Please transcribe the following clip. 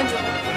天之。